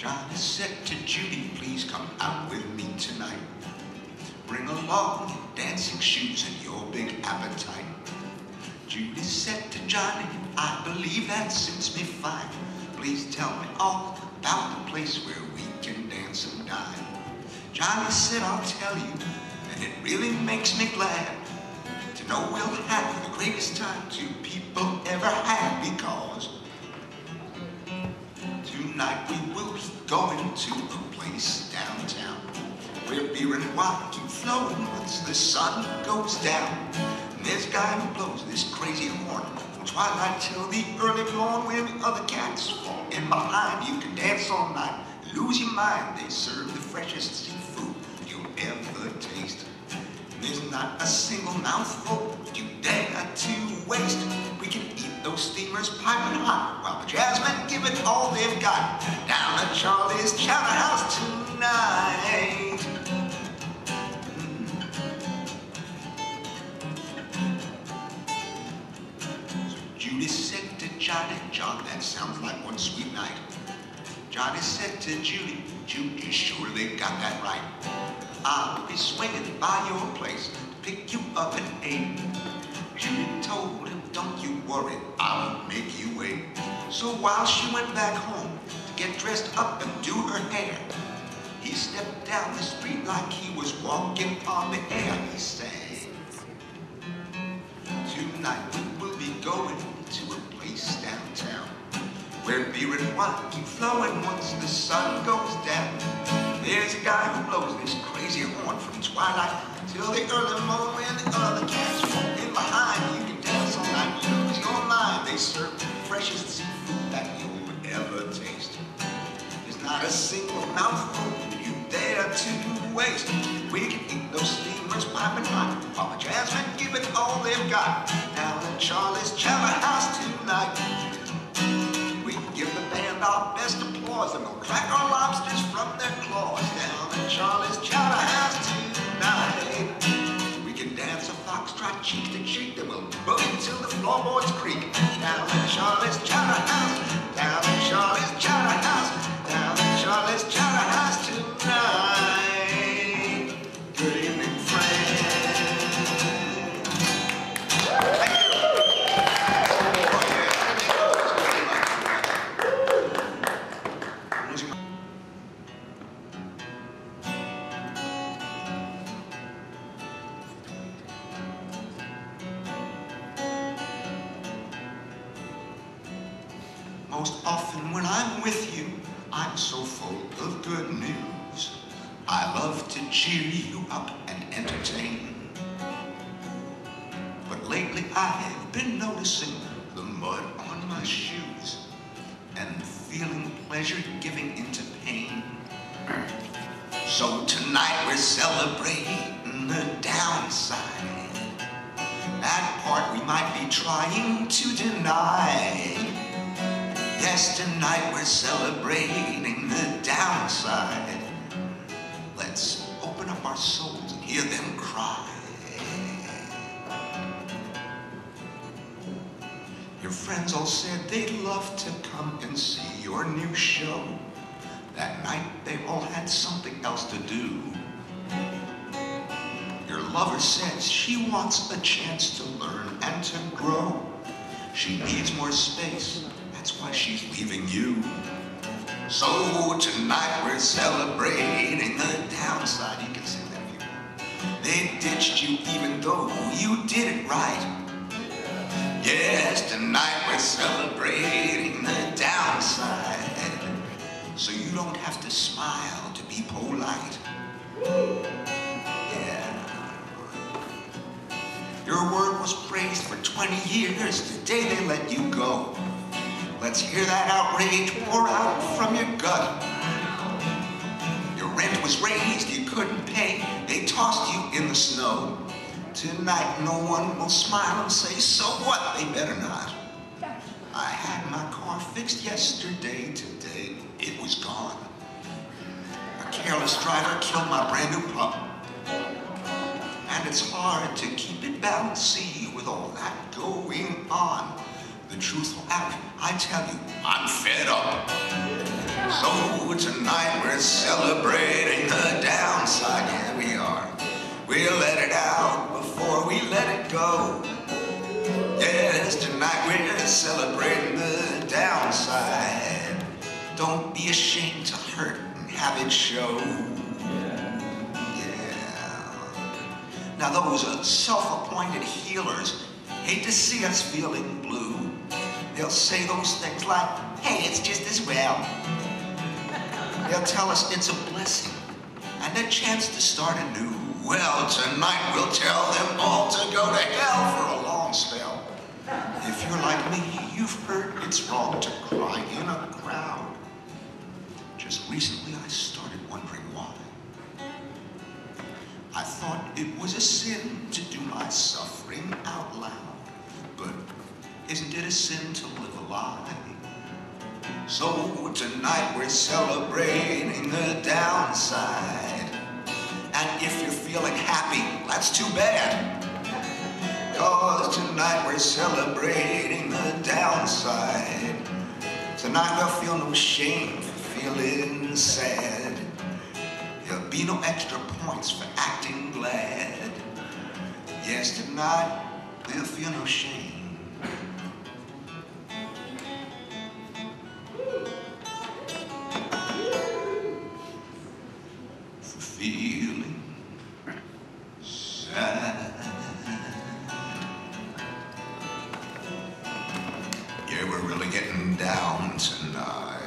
Johnny said to Judy, please come out with me tonight. Bring along your dancing shoes and your big appetite. Judy said to Johnny, I believe that suits me fine. Please tell me all about the place where we can dance and dine. Johnny said, I'll tell you, and it really makes me glad to know we'll have the greatest time two people ever had because tonight we going to a place downtown where beer and wine keep flowing once the sun goes down. And guy who blows this crazy horn from twilight till the early morn when the other cats fall in behind. You can dance all night, lose your mind. They serve the freshest seafood you'll ever taste. And There's not a single mouthful you dare to waste. We can those steamers piping hot while the jazzmen give it all they've got. Down at Charlie's Chowder House tonight. So Judy said to Johnny, John, that sounds like one sweet night. Johnny said to Judy, Judy, sure they got that right. I'll be swinging by your place to pick you up at eight. Judy told don't you worry, I'll make you wait. So while she went back home to get dressed up and do her hair, he stepped down the street like he was walking on the air. He sang, Tonight we will be going to a place downtown where beer and wine keep flowing once the sun goes down. There's a guy who blows this crazy horn from twilight till the early morning the other cats fall in behind. You They serve the freshest seafood that you'll ever taste. There's not a single mouthful you dare to waste. We can eat those steamers piping hot while the jazzmen give it all they've got. Down at Charlie's Chowder House tonight. We can give the band our best applause and we'll crack our lobsters from their claws. Down at Charlie's Chowder House tonight. We can dance a foxtrot cheek to cheek and we'll boogie till the floorboards creak. Down at Charlie's Most often when I'm with you, I'm so full of good news. I love to cheer you up and entertain. But lately I've been noticing the mud on my shoes and feeling pleasure giving into pain. So tonight we're celebrating the downside. That part we might be trying to deny. Yes, tonight we're celebrating the downside. Let's open up our souls and hear them cry. Your friends all said they'd love to come and see your new show. That night they all had something else to do. Your lover says she wants a chance to learn and to grow. She needs more space, that's why she's leaving you. So tonight we're celebrating the downside. You can sing that if you want. They ditched you even though you did it right. Yes, tonight we're celebrating the downside. So you don't have to smile to be polite. Yeah. Your word was praised for 20 years. Today they let you go. Let's hear that outrage pour out from your gut. Your rent was raised, you couldn't pay. They tossed you in the snow. Tonight no one will smile and say, so what? They better not. I had my car fixed yesterday. Today it was gone. A careless driver killed my brand new pup. And it's hard to keep it balanced, see, with all that going on. The truth will out, I tell you, I'm fed up. So tonight we're celebrating the downside. Yeah, we are. We'll let it out before we let it go. Yes, tonight we're celebrating the downside. Don't be ashamed to hurt and have it show. Yeah. Now those self-appointed healers hate to see us feeling blue. They'll say those things like, hey, it's just as well. They'll tell us it's a blessing and a chance to start anew. Well, tonight we'll tell them all to go to hell for a long spell. If you're like me, you've heard it's wrong to cry in a crowd. Just recently I started wondering why. I thought it was a sin to do my suffering out loud. Isn't it a sin to live a lie? So tonight we're celebrating the downside. And if you're feeling happy, that's too bad. Cause tonight we're celebrating the downside. Tonight we'll feel no shame for feeling sad. There'll be no extra points for acting glad. Yes, tonight we'll feel no shame getting down tonight.